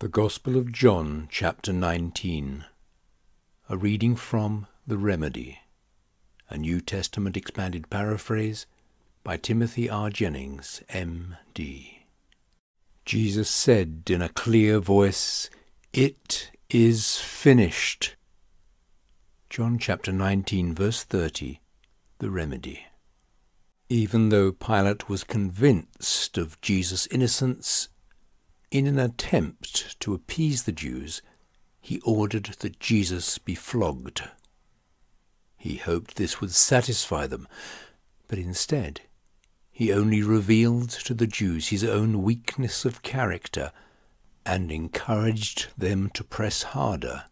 The Gospel of John, chapter 19. A reading from The Remedy, a New Testament expanded paraphrase by Timothy R. Jennings, M.D. Jesus said in a clear voice, It is finished. John chapter 19, verse 30. The Remedy. Even though Pilate was convinced of Jesus' innocence, in an attempt to appease the Jews, he ordered that Jesus be flogged. He hoped this would satisfy them, but instead he only revealed to the Jews his own weakness of character and encouraged them to press harder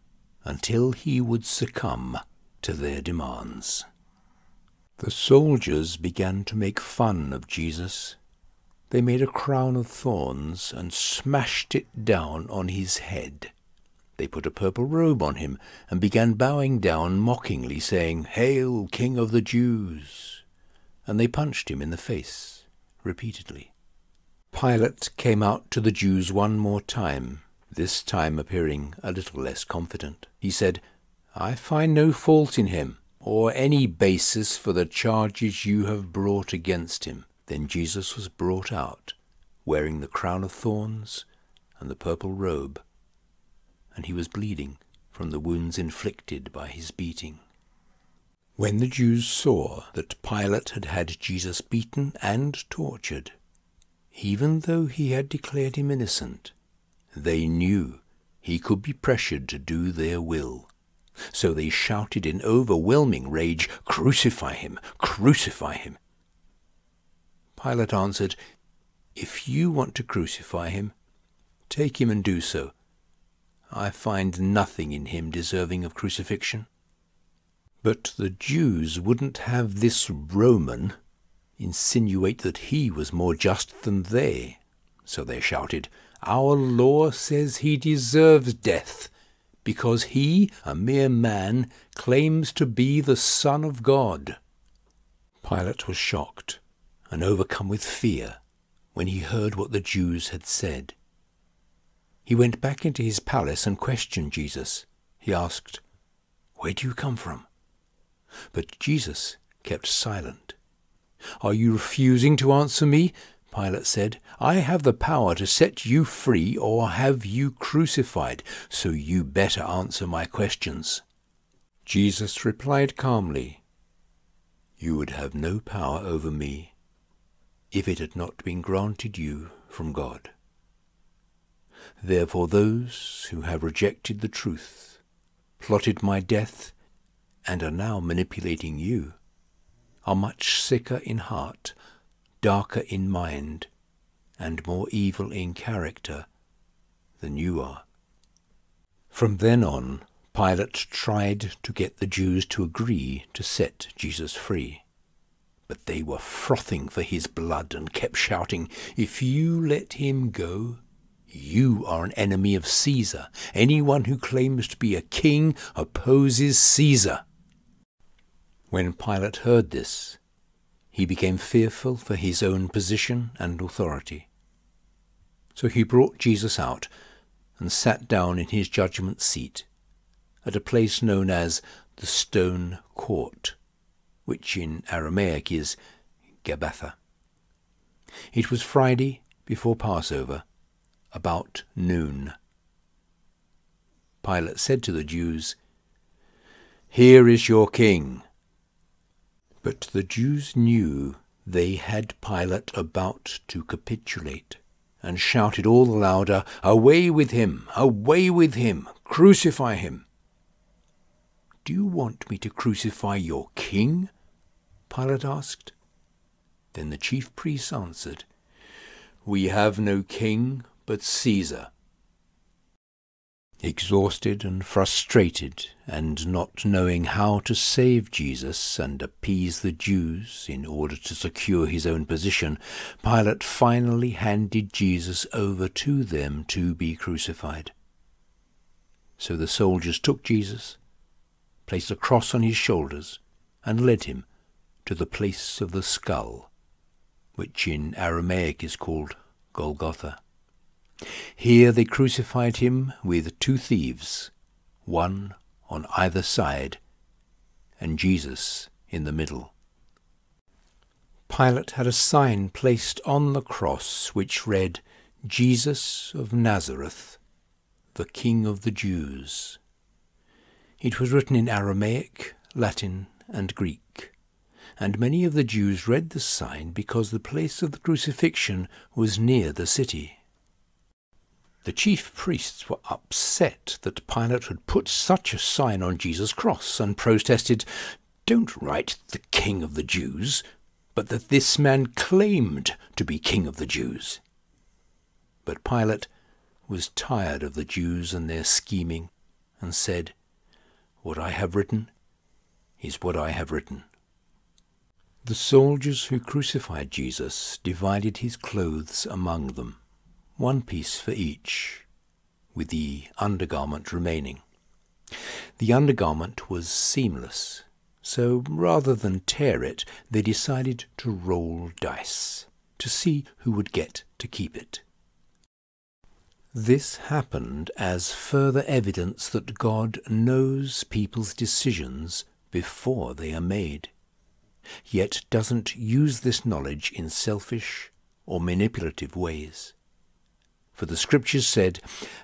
until he would succumb to their demands. The soldiers began to make fun of Jesus they made a crown of thorns and smashed it down on his head. They put a purple robe on him and began bowing down mockingly, saying, Hail, King of the Jews! And they punched him in the face repeatedly. Pilate came out to the Jews one more time, this time appearing a little less confident. He said, I find no fault in him, or any basis for the charges you have brought against him. Then Jesus was brought out, wearing the crown of thorns and the purple robe, and he was bleeding from the wounds inflicted by his beating. When the Jews saw that Pilate had had Jesus beaten and tortured, even though he had declared him innocent, they knew he could be pressured to do their will. So they shouted in overwhelming rage, Crucify him! Crucify him! Pilate answered, If you want to crucify him, take him and do so. I find nothing in him deserving of crucifixion. But the Jews wouldn't have this Roman insinuate that he was more just than they. So they shouted, Our law says he deserves death, because he, a mere man, claims to be the Son of God. Pilate was shocked and overcome with fear when he heard what the Jews had said. He went back into his palace and questioned Jesus. He asked, Where do you come from? But Jesus kept silent. Are you refusing to answer me? Pilate said, I have the power to set you free or have you crucified, so you better answer my questions. Jesus replied calmly, You would have no power over me if it had not been granted you from God. Therefore, those who have rejected the truth, plotted my death, and are now manipulating you, are much sicker in heart, darker in mind, and more evil in character than you are. From then on, Pilate tried to get the Jews to agree to set Jesus free. But they were frothing for his blood and kept shouting, If you let him go, you are an enemy of Caesar. Anyone who claims to be a king opposes Caesar. When Pilate heard this, he became fearful for his own position and authority. So he brought Jesus out and sat down in his judgment seat at a place known as the Stone Court which in Aramaic is Gabbatha. It was Friday before Passover, about noon. Pilate said to the Jews, Here is your king. But the Jews knew they had Pilate about to capitulate, and shouted all the louder, Away with him! Away with him! Crucify him! Do you want me to crucify your king? Pilate asked. Then the chief priests answered, We have no king but Caesar. Exhausted and frustrated, and not knowing how to save Jesus and appease the Jews in order to secure his own position, Pilate finally handed Jesus over to them to be crucified. So the soldiers took Jesus, placed a cross on his shoulders, and led him to the place of the skull, which in Aramaic is called Golgotha. Here they crucified him with two thieves, one on either side, and Jesus in the middle. Pilate had a sign placed on the cross which read, Jesus of Nazareth, the King of the Jews. It was written in Aramaic, Latin, and Greek, and many of the Jews read the sign because the place of the crucifixion was near the city. The chief priests were upset that Pilate had put such a sign on Jesus' cross and protested, Don't write the King of the Jews, but that this man claimed to be King of the Jews. But Pilate was tired of the Jews and their scheming, and said, What I have written is what I have written. The soldiers who crucified Jesus divided his clothes among them, one piece for each, with the undergarment remaining. The undergarment was seamless, so rather than tear it, they decided to roll dice to see who would get to keep it. This happened as further evidence that God knows people's decisions before they are made, yet doesn't use this knowledge in selfish or manipulative ways. For the Scriptures said,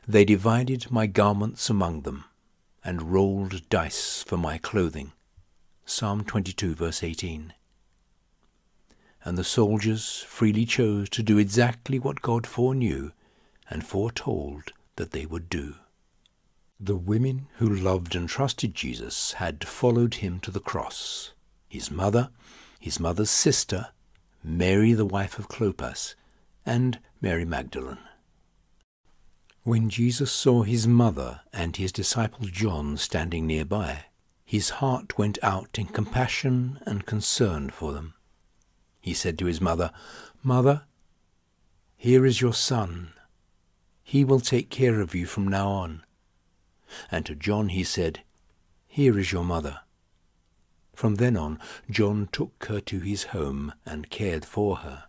They divided my garments among them, and rolled dice for my clothing. Psalm 22, verse 18. And the soldiers freely chose to do exactly what God foreknew and foretold that they would do. The women who loved and trusted Jesus had followed him to the cross. His mother, his mother's sister, Mary the wife of Clopas, and Mary Magdalene. When Jesus saw his mother and his disciple John standing nearby, his heart went out in compassion and concern for them. He said to his mother, Mother, here is your son. He will take care of you from now on. And to John he said, Here is your mother. From then on, John took her to his home and cared for her.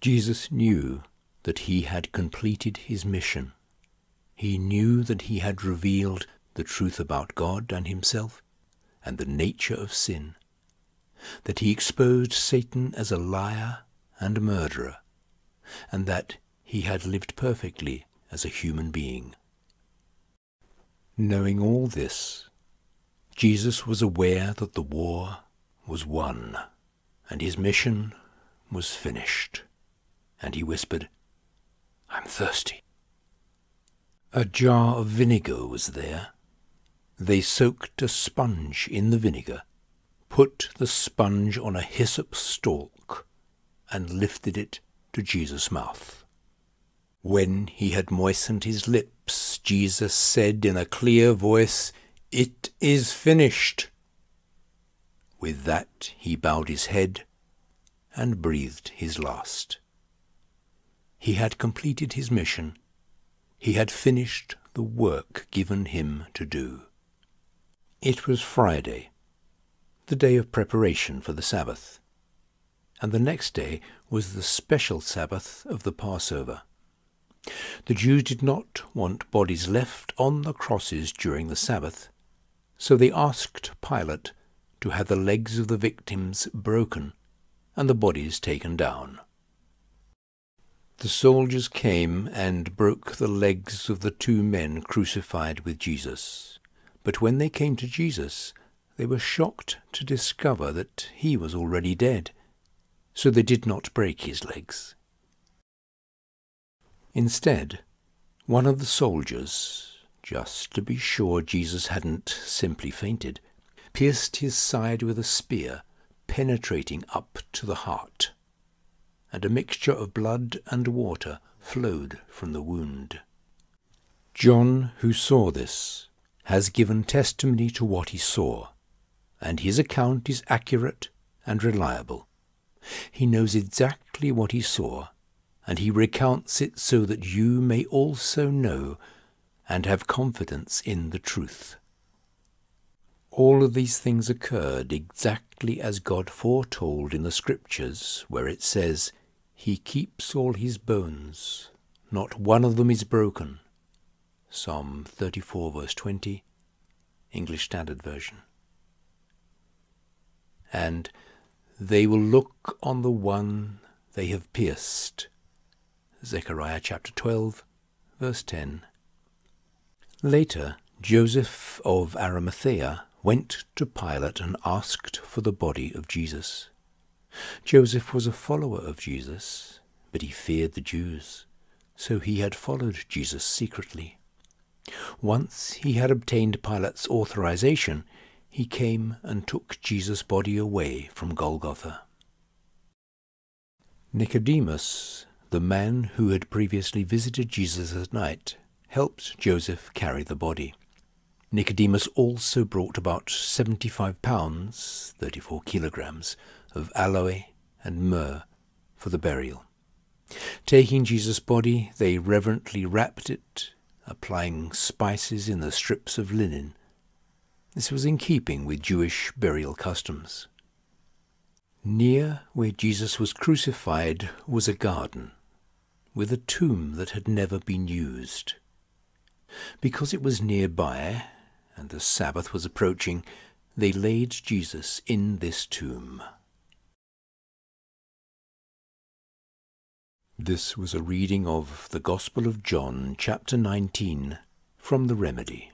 Jesus knew that he had completed his mission. He knew that he had revealed the truth about God and himself and the nature of sin, that he exposed Satan as a liar and murderer, and that he had lived perfectly as a human being. Knowing all this, Jesus was aware that the war was won and his mission was finished, and he whispered, I'm thirsty. A jar of vinegar was there. They soaked a sponge in the vinegar, put the sponge on a hyssop stalk, and lifted it to Jesus' mouth. When he had moistened his lips, Jesus said in a clear voice, It is finished. With that he bowed his head and breathed his last. He had completed his mission. He had finished the work given him to do. It was Friday, the day of preparation for the Sabbath, and the next day was the special Sabbath of the Passover. The Jews did not want bodies left on the crosses during the Sabbath, so they asked Pilate to have the legs of the victims broken and the bodies taken down. The soldiers came and broke the legs of the two men crucified with Jesus. But when they came to Jesus, they were shocked to discover that he was already dead, so they did not break his legs. Instead, one of the soldiers, just to be sure Jesus hadn't simply fainted, pierced his side with a spear, penetrating up to the heart, and a mixture of blood and water flowed from the wound. John, who saw this, has given testimony to what he saw, and his account is accurate and reliable. He knows exactly what he saw and he recounts it so that you may also know and have confidence in the truth. All of these things occurred exactly as God foretold in the Scriptures, where it says, He keeps all his bones, not one of them is broken. Psalm 34, verse 20, English Standard Version. And they will look on the one they have pierced. Zechariah chapter 12, verse 10. Later, Joseph of Arimathea went to Pilate and asked for the body of Jesus. Joseph was a follower of Jesus, but he feared the Jews, so he had followed Jesus secretly. Once he had obtained Pilate's authorization, he came and took Jesus' body away from Golgotha. Nicodemus, the man who had previously visited Jesus at night, helped Joseph carry the body. Nicodemus also brought about 75 pounds, 34 kilograms, of aloe and myrrh for the burial. Taking Jesus' body, they reverently wrapped it, applying spices in the strips of linen. This was in keeping with Jewish burial customs. Near where Jesus was crucified was a garden, with a tomb that had never been used. Because it was nearby, and the Sabbath was approaching, they laid Jesus in this tomb. This was a reading of the Gospel of John, chapter 19, from the Remedy.